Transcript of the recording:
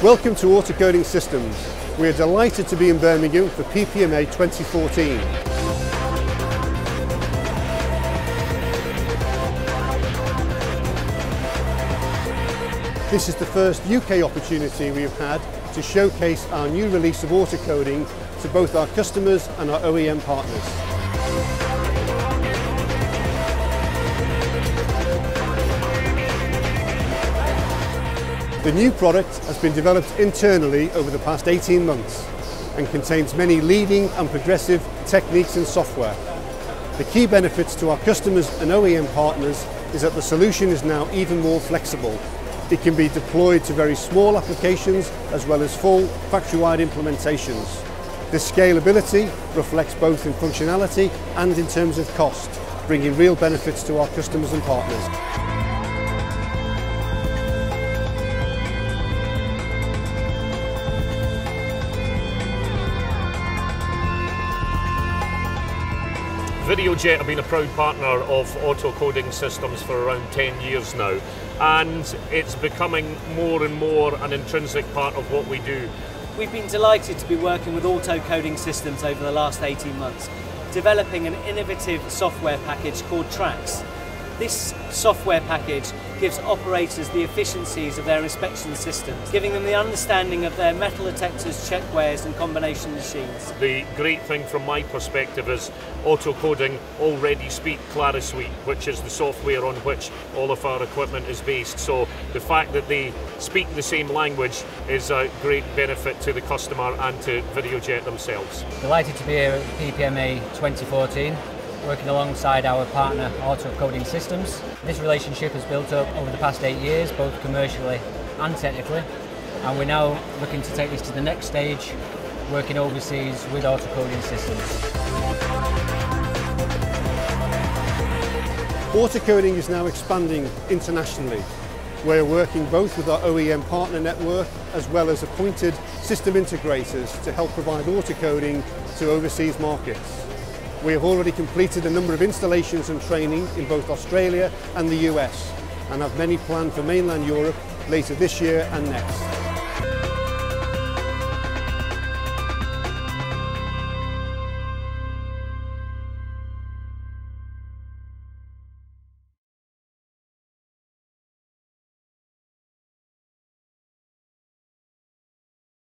Welcome to Autocoding Systems. We are delighted to be in Birmingham for PPMA 2014. This is the first UK opportunity we have had to showcase our new release of autocoding to both our customers and our OEM partners. The new product has been developed internally over the past 18 months and contains many leading and progressive techniques and software. The key benefits to our customers and OEM partners is that the solution is now even more flexible. It can be deployed to very small applications as well as full factory-wide implementations. This scalability reflects both in functionality and in terms of cost, bringing real benefits to our customers and partners. Videojet have been a proud partner of auto coding systems for around 10 years now and it's becoming more and more an intrinsic part of what we do. We've been delighted to be working with auto coding systems over the last 18 months, developing an innovative software package called Trax this software package gives operators the efficiencies of their inspection systems, giving them the understanding of their metal detectors, checkweighers and combination machines. The great thing from my perspective is AutoCoding already speak ClariSuite, which is the software on which all of our equipment is based. So the fact that they speak the same language is a great benefit to the customer and to Videojet themselves. Delighted to be here at PPMA 2014 working alongside our partner Auto Coding Systems. This relationship has built up over the past eight years, both commercially and technically, and we're now looking to take this to the next stage, working overseas with Auto Coding Systems. Autocoding is now expanding internationally. We're working both with our OEM partner network as well as appointed system integrators to help provide autocoding to overseas markets. We have already completed a number of installations and training in both Australia and the US and have many planned for mainland Europe later this year and next.